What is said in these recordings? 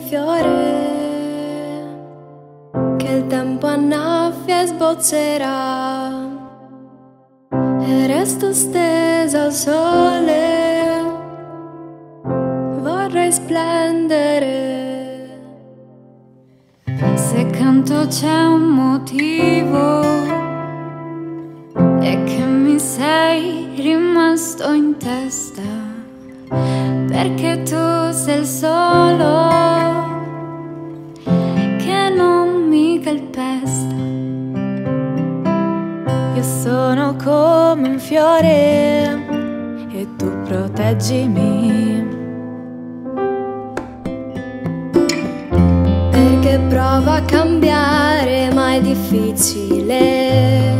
fiore che il tempo annaffia e sbozzerà. E resto stesa al sole vorrei splendere. Se canto c'è un motivo e che mi sei rimasto in testa perché tu sei il solo come un fiore e tu proteggimi. Perché prova a cambiare, ma è difficile.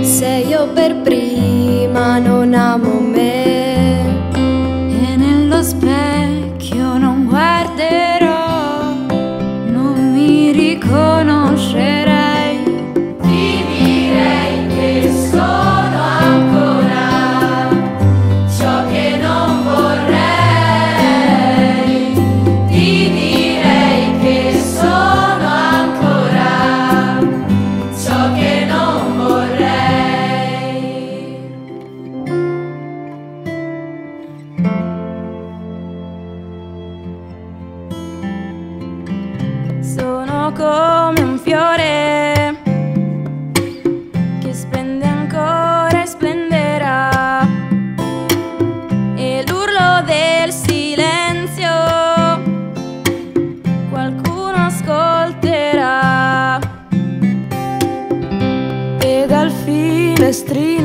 Se io per prima non amo Come un fiore che splende ancora e splenderà. E l'urlo del silenzio qualcuno ascolterà. E dal finestrino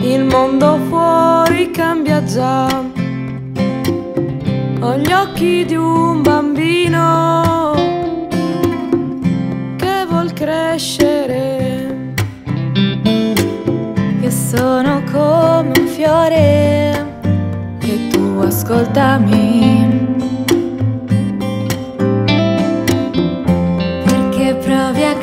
il mondo fuori cambia già ho gli occhi di un bambino che vuol crescere. Io sono come un fiore e tu ascoltami. Perché provi a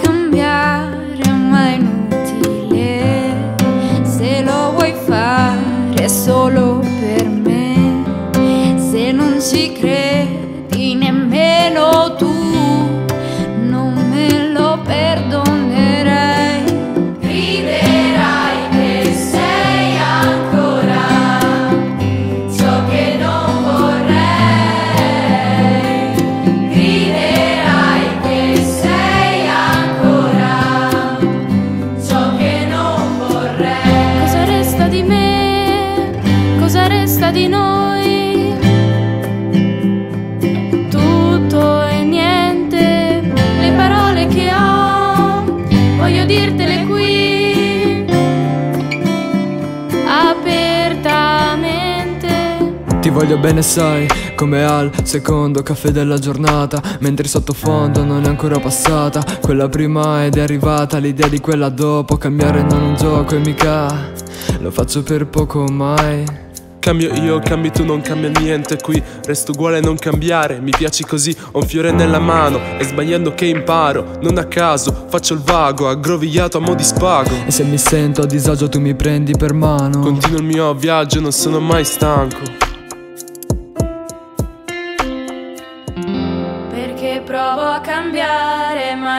non ci Ti voglio bene, sai, come al secondo caffè della giornata. Mentre sottofondo non è ancora passata. Quella prima ed è arrivata l'idea di quella dopo. Cambiare non è un gioco e mica lo faccio per poco mai. Cambio io, cambi tu, non cambia niente qui Resto uguale a non cambiare, mi piaci così Ho un fiore nella mano, è sbagliando che imparo Non a caso, faccio il vago, aggrovigliato a mo' di spago E se mi sento a disagio tu mi prendi per mano Continuo il mio viaggio, non sono mai stanco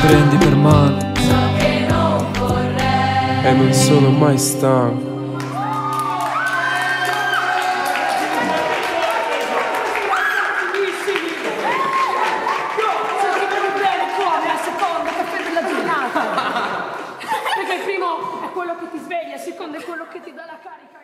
prendi per mano So che non vorrei E non sono mai stanco Perché il primo è quello che ti sveglia, il secondo è quello che ti dà la carica.